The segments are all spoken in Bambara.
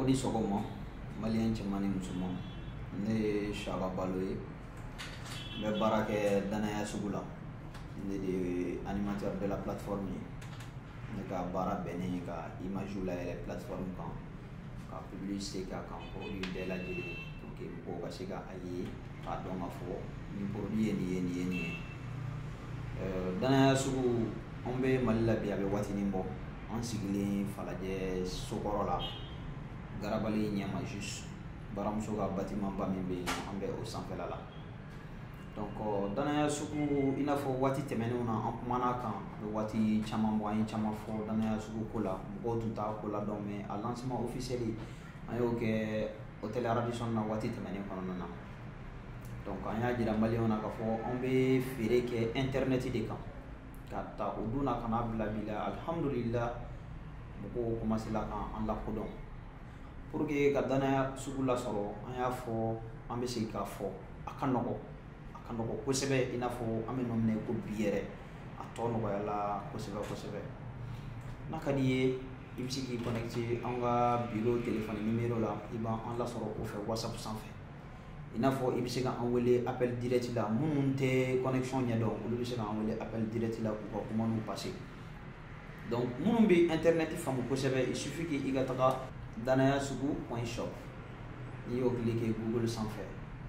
aw ni sɔgɔma maliyɛn cɛman ni musoman ne ye saba balo ye n bɛ baara kɛ danaya sugu la ne de ye animateur de la plateforme ye ne ka baara bɛnnen ye ka image layɛlɛ plateforme kan ka publicité k'a kan produit bɛɛ lajɛlen pour que mɔgɔw ka se ka a ye k'a dɔn ka fɔ nin porodi ye nin ye nin ye nin ye danaya sugu anw bɛ mali la bi a bɛ waatinin bɔ an sigilen falajɛ sokɔrɔ la garabali ɲɛma juste baramuso ka batimanba min bɛ yen an bɛ o sanfɛla la donc euh, danaya sugu i n'a fɔ waati tɛmɛnenw na an kumana kan a bɛ waati caman bɔ an ye caman fɔ danaya sugu ko la mɔgɔw tun t'a ko la dɔn mais a lancement officiel an y'o kɛ o tɛli arabisɔn na waati tɛmɛnen kɔnɔna na donc an y'a jira maliyɛnw na k'a fɔ anw bɛ feere kɛ intɛrɛnɛti de kan ka ta o don na ka n'a bila bi la alihamudulila mɔgɔw komasela kan an lakodɔn pour que ka danaya sugu lasɔrɔ an y'a fɔ an bɛ segin k'a fɔ a ka nɔgɔn a ka nɔgɔ kosɛbɛ i n'a fɔ an bɛ nɔ minɛ ko bi yɛrɛ a tɔ nɔgɔya la kosɛbɛ kosɛbɛ n'a ka di ye i bɛ se k'i kɔnɛkite an ka biro telefɔni nimero la i b'an lasɔrɔ o fɛ wasapu sanfɛ i n'a fɔ i bɛ se ka an wele appel direct la minnu tɛ connection ɲɛdɔn olu bɛ se ka an wele appel direct la k'u ka commande passer donc minnu bɛ internet faamu kosɛbɛ il suffit que i ka taga danaya sugu point shop n'i y'o cliquer google sanfɛ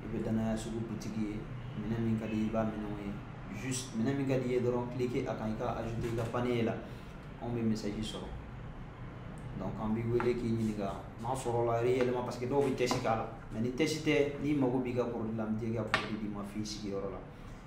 i bɛ danaya sugu butigi ye minɛn min ka di i b'a minɛnw ye juste minɛn min ka di i ye dɔrɔn cliquer a kan i ka ajouter i ka panier la anw bɛ message sɔrɔ donc an b'i wele k'i ɲininka n'a sɔrɔla i yɛlɛma parce que dɔw bɛ tɛsi k'a la mɛ ni tɛsi tɛ n'i mago b'i ka produit la n bɛ t'i ka produit d'i ma f'i sigiyɔrɔ la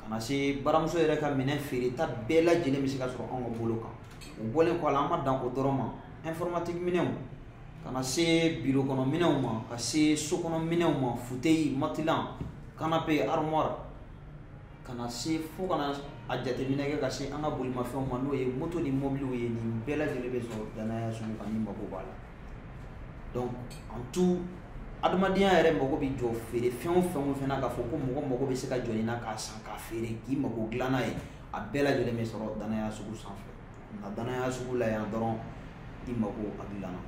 ka na se baramuso yɛrɛ ka minɛn feereta bɛɛ lajɛlen bɛ se ka sɔrɔ anw ka bolo kan o bɔlen kɔ a la an ma dan o dɔrɔn ma informatique minɛnw ka na se biro kɔnɔ minɛnw ma ka se so kɔnɔ minɛnw ma futeyi matilan kanape armoire ka na se fo ka na a jateminɛ kɛ ka se an ka bolimafɛnw ma n'o ye moto ni mɔbiliw ye nin bɛɛ lajɛlen bɛ sɔrɔ danaya sugu kan ni mako b'a la donc en tout adamadenya yɛrɛ mago bɛ jɔ feere fɛn o fɛn o fɛn na k'a fɔ ko mɔgɔ mago bɛ se ka jɔ nin na k'a san k'a feere k'i mago dilan n'a ye a bɛɛ lajɛlen bɛ sɔrɔ danaya sugu sanfɛ nka danaya sugu la yan dɔrɔn i mago a dilanna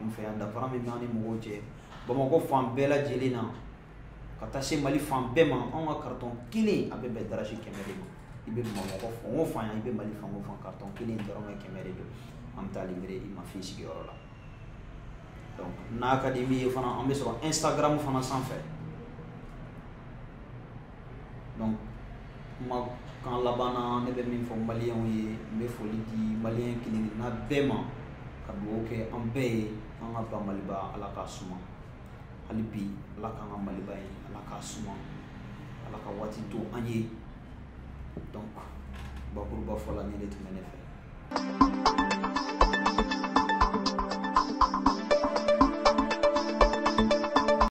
n fɛ yan danfara min b'an ni mɔgɔw cɛ bamakɔ fan bɛɛ lajɛlen na ka taa se mali fan bɛɛ ma anw ka karitɔn kelen a bɛ bɛn darasi kɛmɛ de ma i bɛ bamakɔ fan o fan i bɛ mali fan o fan karitɔn kelen dɔrɔmɛ kɛmɛ de don an bɛ taa libere i ma fin sigiyɔrɔ la donc n'a ka di min ye fana an bɛ sɔrɔ instagram fana sanfɛ donc kuma kan laban na ne bɛ min fɔ maliyɛnw ye n bɛ foli di maliyɛn kelen kelenna bɛɛ ma ka dugawu kɛ an bɛɛ ye an ka ban maliba ala k'a suma hali bi ala k'an ka maliba ye ala k'a suma ala ka waati to an ye donc bakuruba fɔ la ne de tun bɛ ne fɛ